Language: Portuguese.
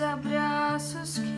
abraços que